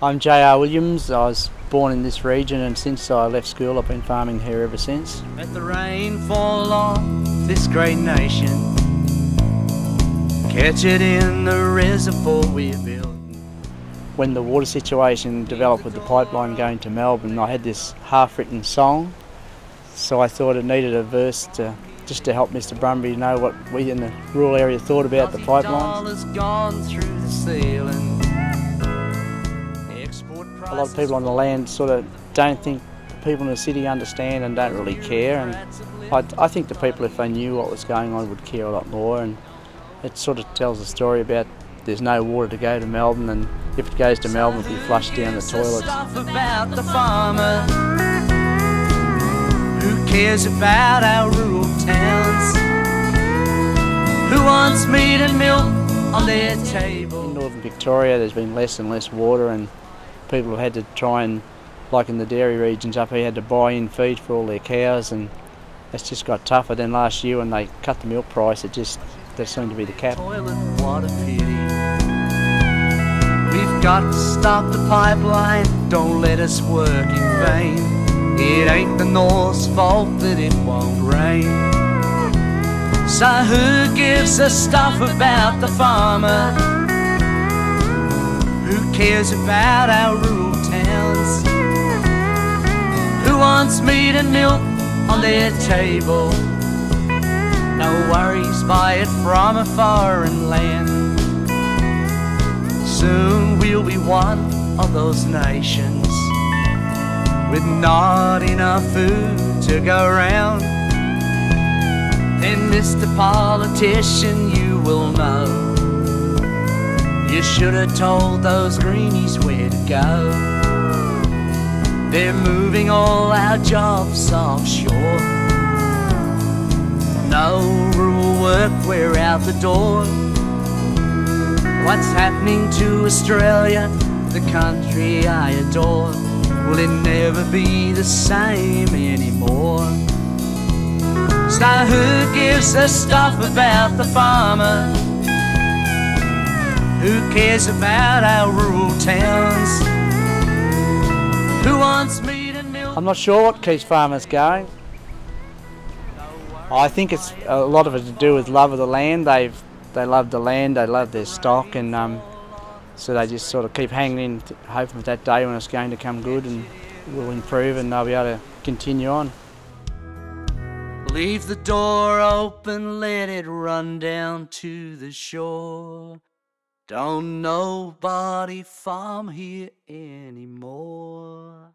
I'm J.R. Williams. I was born in this region and since I left school I've been farming here ever since. Let the rain fall on this great nation. Catch it in the reservoir we built. When the water situation developed with the pipeline going to Melbourne, I had this half-written song, so I thought it needed a verse to just to help Mr Brumby know what we in the rural area thought about the pipelines. A lot of people on the land sort of don't think people in the city understand and don't really care. And I, I think the people, if they knew what was going on, would care a lot more. And it sort of tells a story about there's no water to go to Melbourne, and if it goes to Melbourne, it'll be flushed down the about the farmer. Who cares about our rural towns? Who wants meat and milk on their table? In northern Victoria, there's been less and less water, and people have had to try and, like in the dairy regions up here, had to buy in feed for all their cows, and it's just got tougher. Then last year, when they cut the milk price, it just that seemed to be the cap. We've got to stop the pipeline, don't let us work in vain. It ain't the North's fault that it won't rain. So who gives a stuff about the farmer? Cares about our rural towns? Who wants meat and milk on their table? No worries, buy it from a foreign land. Soon we'll be one of those nations with not enough food to go around. Then, Mr. Politician, you will know. You should have told those greenies where to go. They're moving all our jobs offshore. No rural work, we're out the door. What's happening to Australia, the country I adore? Will it never be the same anymore? So who gives a stuff about the farmer? Who cares about our rural towns? Who wants meat and milk? I'm not sure what keeps farmers going. I think it's a lot of it to do with love of the land. They've they love the land, they love their stock, and um, so they just sort of keep hanging in, hoping for that day when it's going to come good and will improve, and they'll be able to continue on. Leave the door open, let it run down to the shore. Don't nobody farm here anymore.